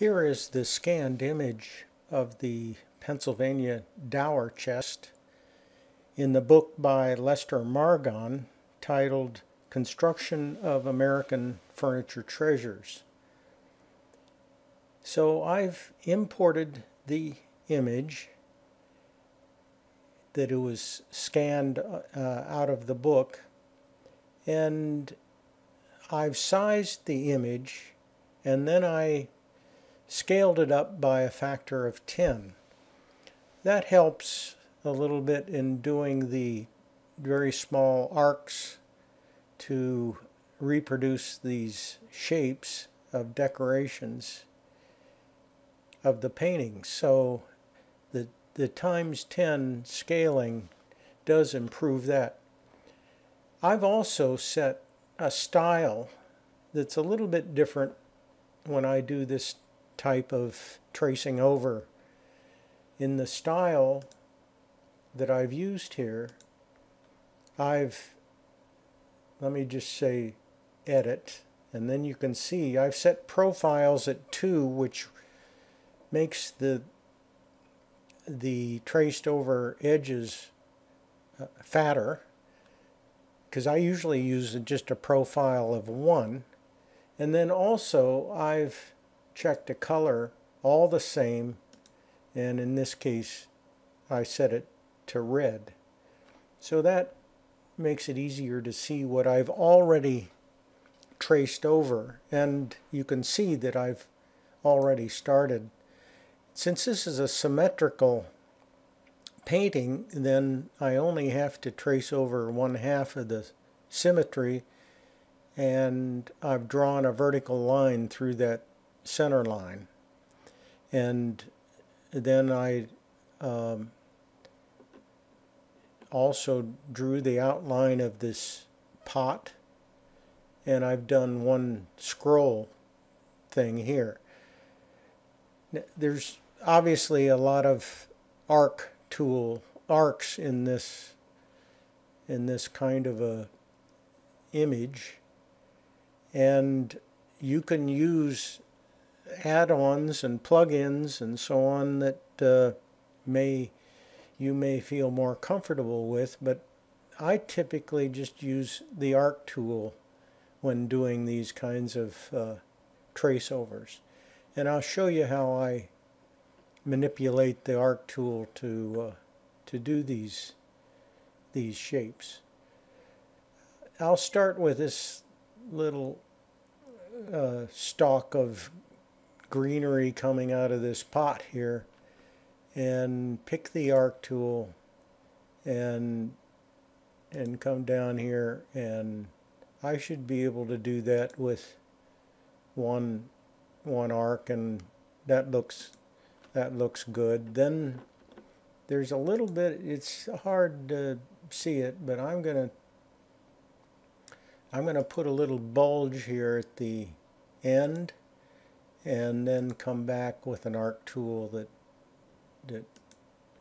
Here is the scanned image of the Pennsylvania Dower chest in the book by Lester Margon titled Construction of American Furniture Treasures. So I've imported the image that it was scanned uh, out of the book and I've sized the image and then I scaled it up by a factor of 10. That helps a little bit in doing the very small arcs to reproduce these shapes of decorations of the painting. So the, the times 10 scaling does improve that. I've also set a style that's a little bit different when I do this type of tracing over. In the style that I've used here, I've, let me just say edit, and then you can see I've set profiles at 2, which makes the the traced over edges uh, fatter because I usually use just a profile of 1 and then also I've checked the color all the same and in this case I set it to red. So that makes it easier to see what I've already traced over and you can see that I've already started. Since this is a symmetrical painting then I only have to trace over one half of the symmetry and I've drawn a vertical line through that center line. And then I um, also drew the outline of this pot. And I've done one scroll thing here. There's obviously a lot of arc tool arcs in this in this kind of a image. And you can use add-ons and plugins and so on that uh, may you may feel more comfortable with but I typically just use the arc tool when doing these kinds of uh, trace overs and I'll show you how I manipulate the arc tool to uh, to do these these shapes. I'll start with this little uh, stalk of greenery coming out of this pot here and pick the arc tool and and come down here and I should be able to do that with one one arc and that looks that looks good. Then there's a little bit it's hard to see it but I'm gonna I'm gonna put a little bulge here at the end and then come back with an arc tool that that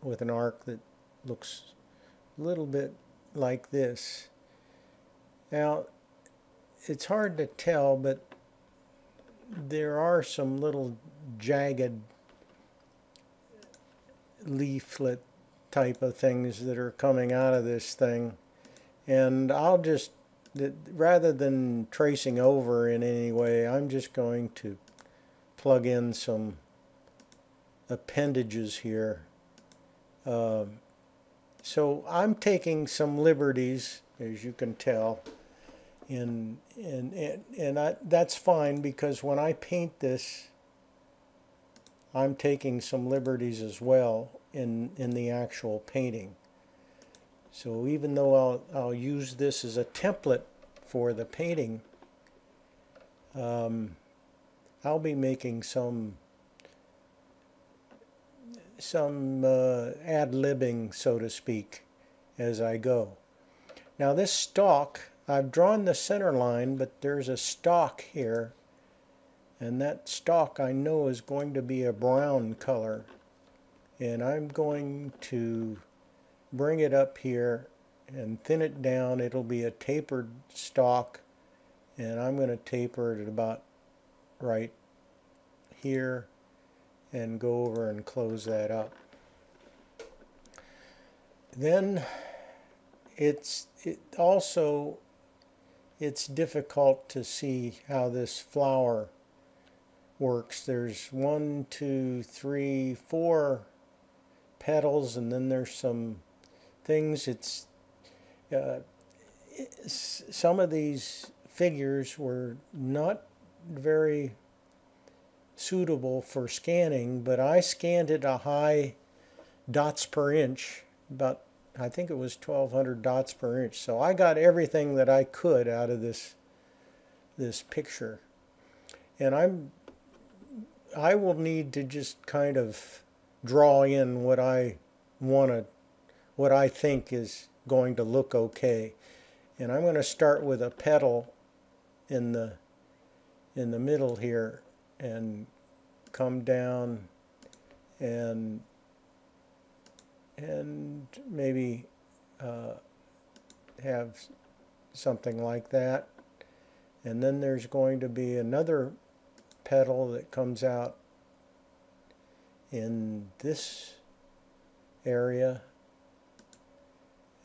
with an arc that looks a little bit like this. Now it's hard to tell but there are some little jagged leaflet type of things that are coming out of this thing and I'll just rather than tracing over in any way I'm just going to plug in some appendages here. Um, so I'm taking some liberties, as you can tell, and and and, and I, that's fine because when I paint this, I'm taking some liberties as well in in the actual painting. So even though I'll I'll use this as a template for the painting, um, I'll be making some some uh, ad-libbing, so to speak, as I go. Now this stalk, I've drawn the center line, but there's a stalk here, and that stalk I know is going to be a brown color. And I'm going to bring it up here and thin it down. It'll be a tapered stalk, and I'm going to taper it at about right here and go over and close that up. Then it's it also it's difficult to see how this flower works. There's one, two, three, four petals, and then there's some things. It's uh, some of these figures were not very suitable for scanning, but I scanned it a high dots per inch, about I think it was 1200 dots per inch. So I got everything that I could out of this this picture. And I'm I will need to just kind of draw in what I want to what I think is going to look okay. And I'm going to start with a petal in the in the middle here and come down and and maybe uh, have something like that. And then there's going to be another petal that comes out in this area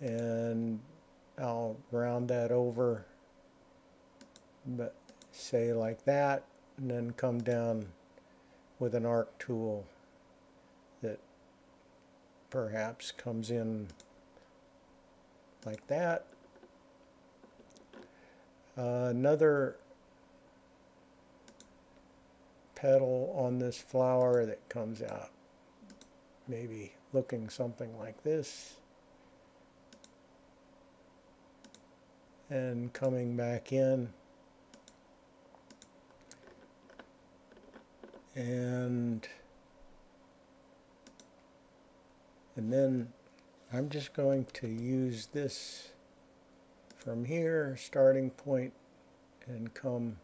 and I'll round that over but say like that and then come down with an arc tool that perhaps comes in like that. Uh, another petal on this flower that comes out maybe looking something like this and coming back in and and then I'm just going to use this from here starting point and come.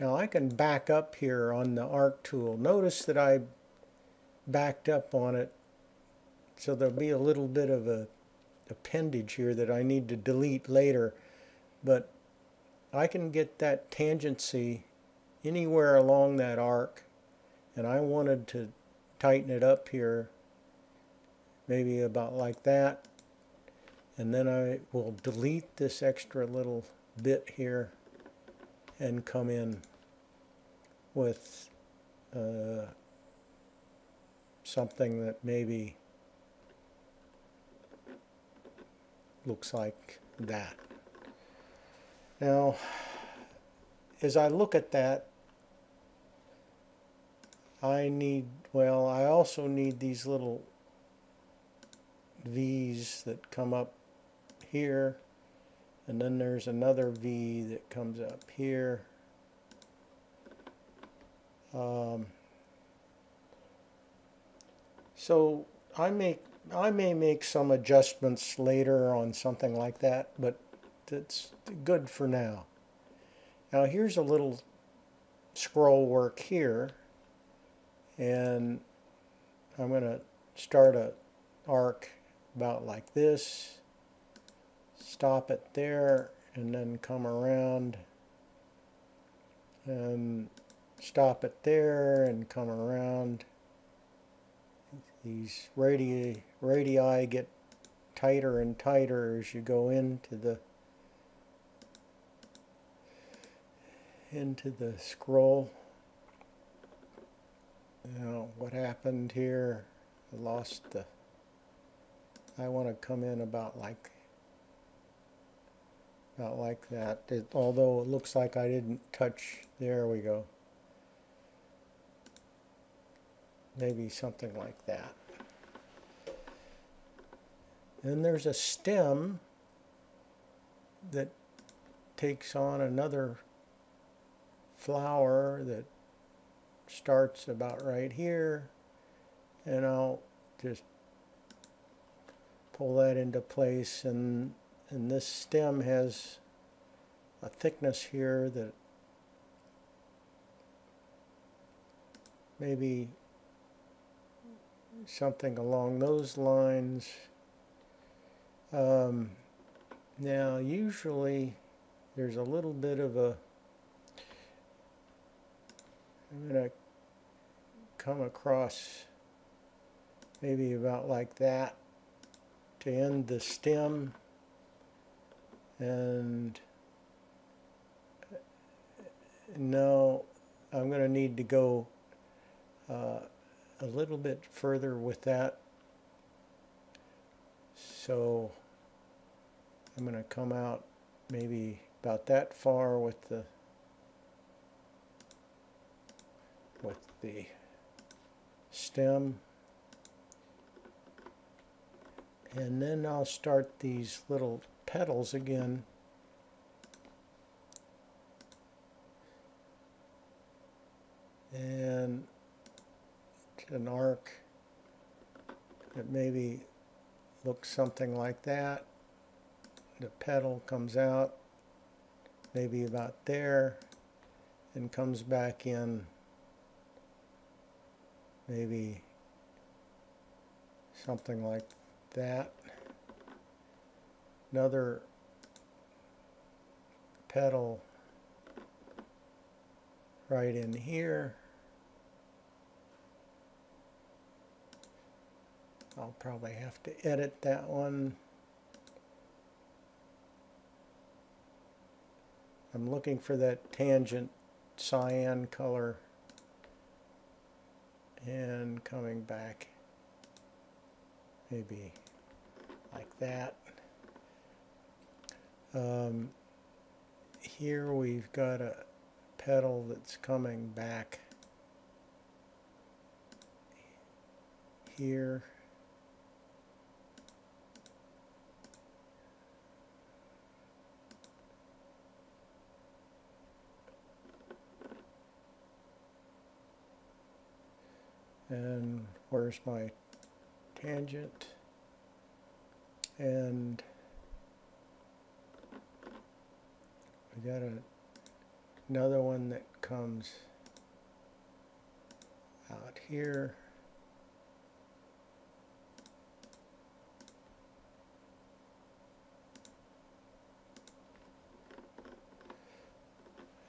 Now I can back up here on the arc tool. Notice that I backed up on it so there'll be a little bit of a appendage here that I need to delete later. But I can get that tangency anywhere along that arc and I wanted to tighten it up here maybe about like that and then I will delete this extra little bit here and come in with uh, something that maybe looks like that. Now, as I look at that, I need, well, I also need these little V's that come up here. And then there's another V that comes up here. Um, so I make I may make some adjustments later on something like that, but it's good for now. Now here's a little scroll work here and I'm going to start a arc about like this stop it there and then come around and stop it there and come around. These radii radii get tighter and tighter as you go into the into the scroll. Now, what happened here? I lost the. I want to come in about like about like that. It, although it looks like I didn't touch. There we go. Maybe something like that. Then there's a stem that takes on another flower that starts about right here and I'll just pull that into place and and this stem has a thickness here that maybe something along those lines. Um, now usually there's a little bit of a I'm going to come across maybe about like that to end the stem and now I'm going to need to go uh, a little bit further with that. So I'm going to come out maybe about that far with the with the stem. And then I'll start these little petals again. And an arc that maybe looks something like that. The petal comes out maybe about there and comes back in maybe something like that. Another petal right in here. I'll probably have to edit that one. I'm looking for that tangent cyan color and coming back maybe like that. Um, here we've got a petal that's coming back here. And where's my tangent? And we got a, another one that comes out here.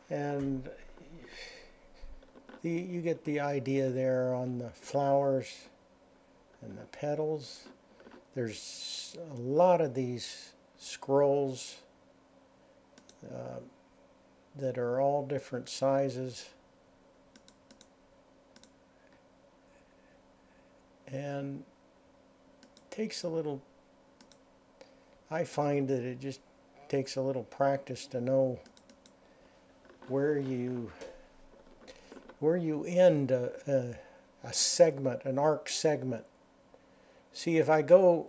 And the, you get the idea there on the flowers and the petals. There's a lot of these scrolls uh, that are all different sizes. And takes a little, I find that it just takes a little practice to know where you where you end a, a, a segment, an arc segment. See if I go,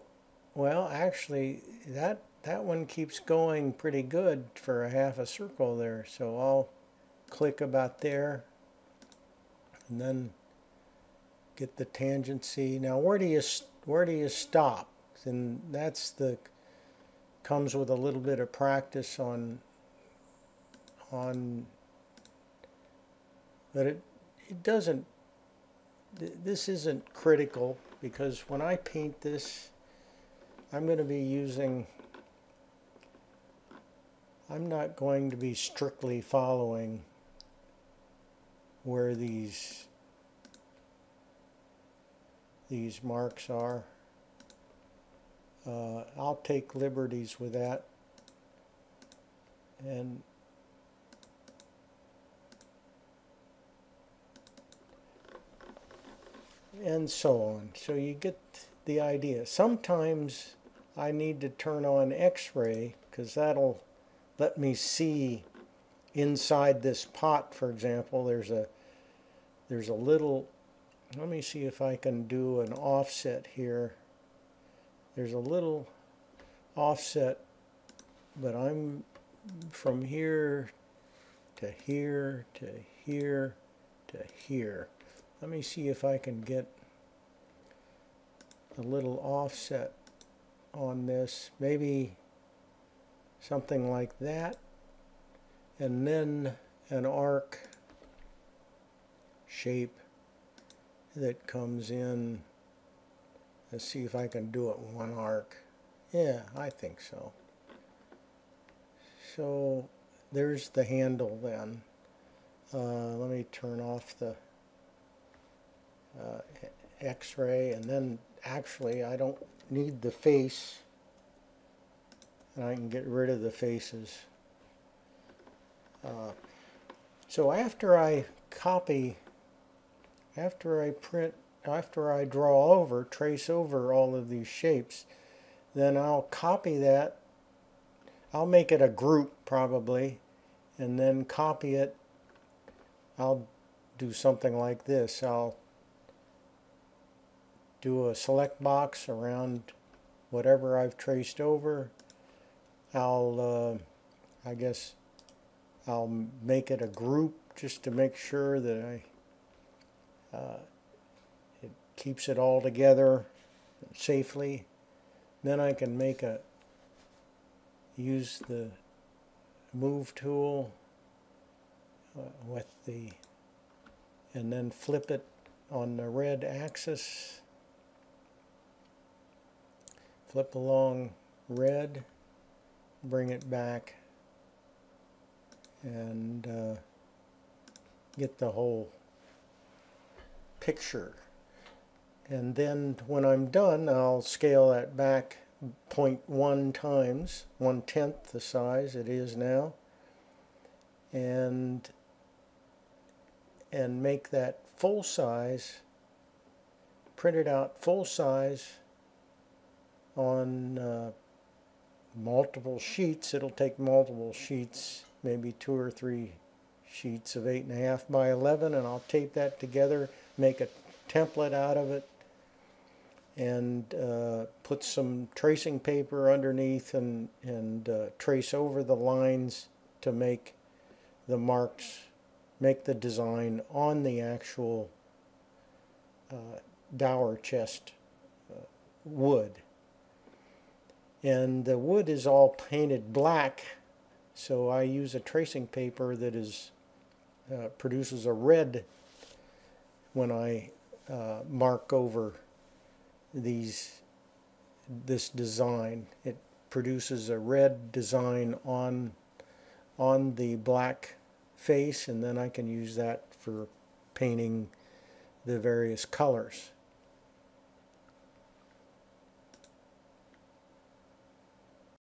well actually that that one keeps going pretty good for a half a circle there. So I'll click about there and then get the tangency. Now where do you where do you stop? And that's the comes with a little bit of practice on on but it it doesn't this isn't critical because when I paint this I'm going to be using I'm not going to be strictly following where these these marks are. Uh, I'll take liberties with that and and so on. So you get the idea. Sometimes I need to turn on x-ray because that'll let me see inside this pot, for example, there's a there's a little let me see if I can do an offset here. There's a little offset, but I'm from here to here to here to here. Let me see if I can get a little offset on this. Maybe something like that. And then an arc shape that comes in. Let's see if I can do it one arc. Yeah I think so. So there's the handle then. Uh, let me turn off the uh, x-ray and then actually I don't need the face and I can get rid of the faces. Uh, so after I copy, after I print, after I draw over, trace over all of these shapes, then I'll copy that. I'll make it a group probably and then copy it. I'll do something like this. I'll do a select box around whatever I've traced over. I'll, uh, I guess, I'll make it a group just to make sure that I, uh, it keeps it all together safely. Then I can make a, use the move tool uh, with the, and then flip it on the red axis flip along red, bring it back, and uh, get the whole picture. And then when I'm done, I'll scale that back 0.1 times, one-tenth the size it is now, and, and make that full size, print it out full size, on uh, multiple sheets. It'll take multiple sheets, maybe two or three sheets of 8.5 by 11, and I'll tape that together, make a template out of it, and uh, put some tracing paper underneath and, and uh, trace over the lines to make the marks, make the design on the actual uh, dower chest uh, wood and the wood is all painted black so I use a tracing paper that is uh, produces a red when I uh, mark over these this design. It produces a red design on on the black face and then I can use that for painting the various colors